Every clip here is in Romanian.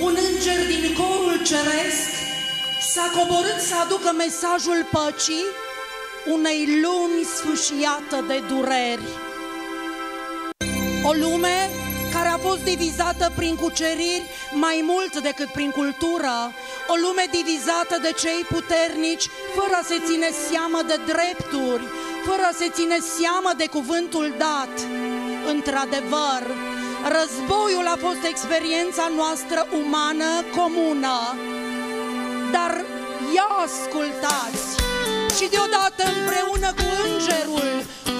un înger din corul ceresc s-a coborât să aducă mesajul păcii unei lumi sfâșiată de dureri. O lume care a fost divizată prin cuceriri mai mult decât prin cultură, o lume divizată de cei puternici fără a se ține seamă de drepturi, fără a se ține seamă de cuvântul dat. Într-adevăr, războiul a fost experiența noastră umană comună, dar ia ascultați. Și deodată împreună cu îngerul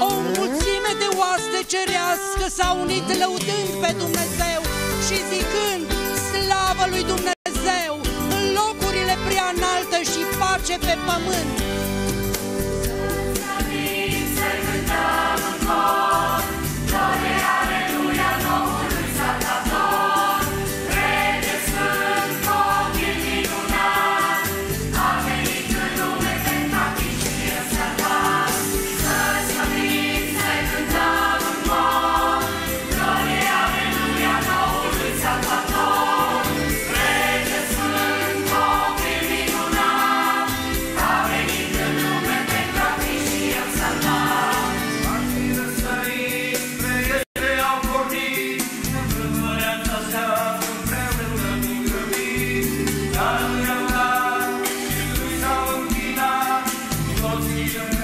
o mulțime de oaste cerească s-au unit lăudând pe Dumnezeu și zicând slavă lui Dumnezeu! În locurile prea înalte și pace pe pământ. Lord,